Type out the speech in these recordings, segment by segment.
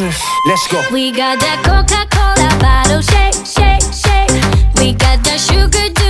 business, let's go. We got that Coca Cola bottle shake, shake, shake. We got that sugar, do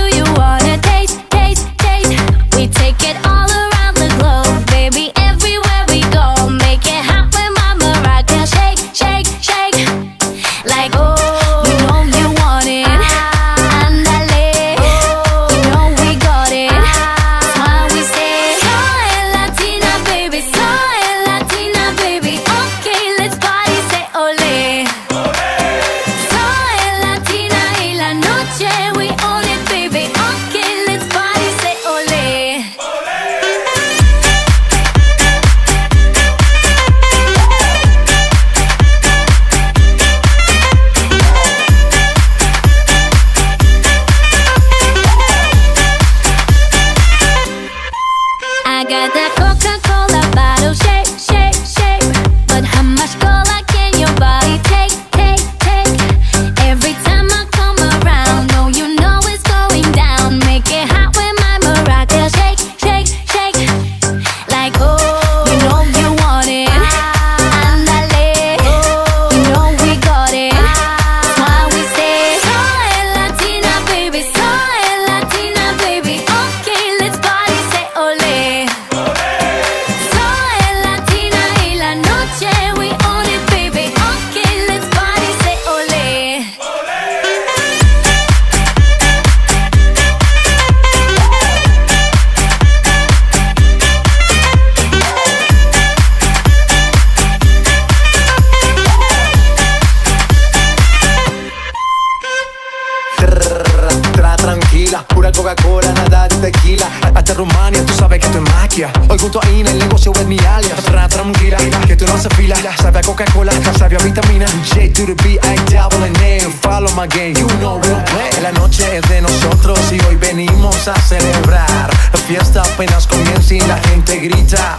Rumania, tú sabes que esto es magia. Hoy junto a Ina, el negocio es mi alias. Tra tranquila, que tú no haces fila. Sabe a Coca-Cola, sabe a vitamina. J to the B, I double N name. Follow my game, you know we'll play. La noche es de nosotros y hoy venimos a celebrar. La fiesta apenas comienza y la gente grita.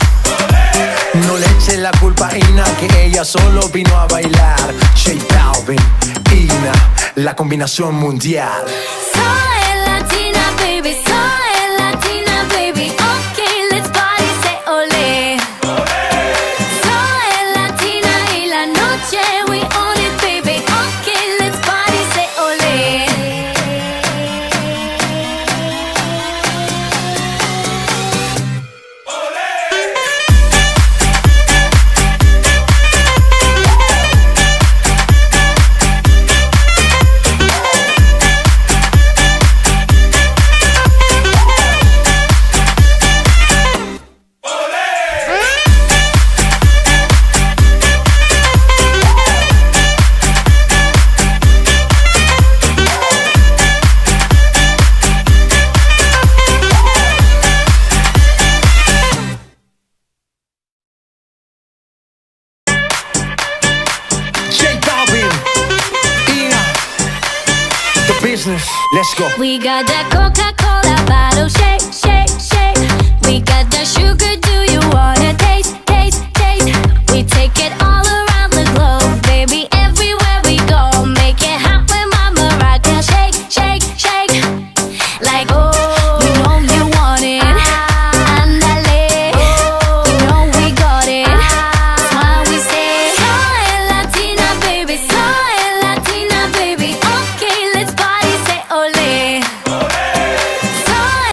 No le eche la culpa a Ina, que ella solo vino a bailar. J Balvin, Ina, la combinación mundial. Let's go. We got that Coca Cola bottle shake.